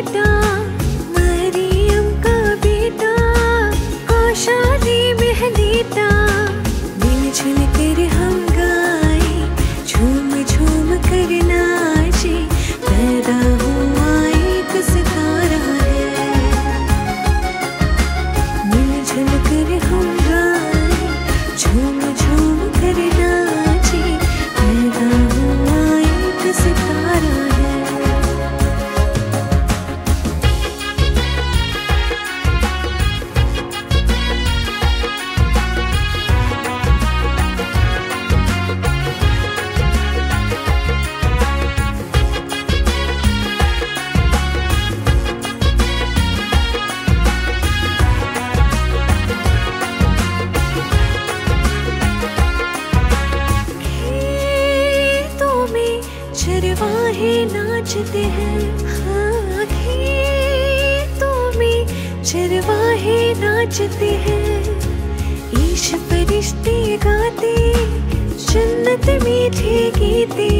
tidak चरवाहे नाचते हैं। में चरवाहे नाचते हैं। ईश फरिश्ते गाते जन्नत मीठे गीते।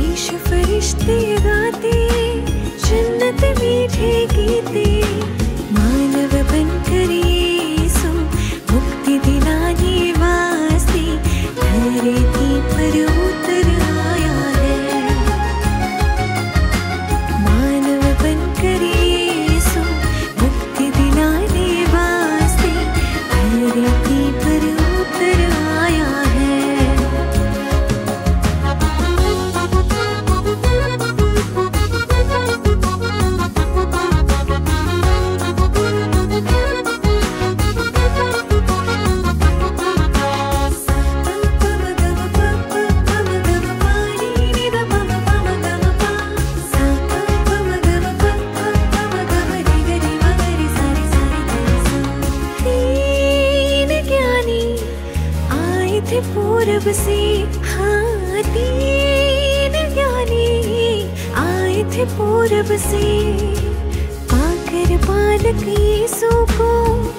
ईश फरिश्ते गाते जन्नत मीठे गीते। पूरब से हाँ ज्ञानी आए थे पूरब से, पाकर बालक को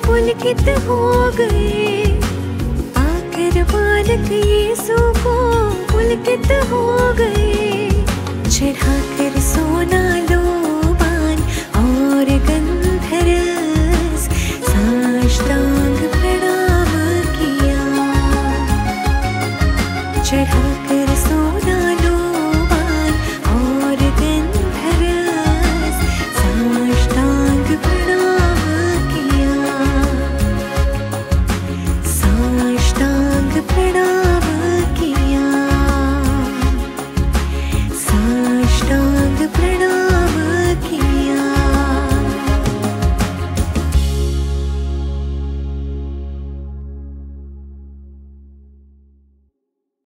पुलकित हो गए। आकर बालक को पुलकित हो Porque eres tú.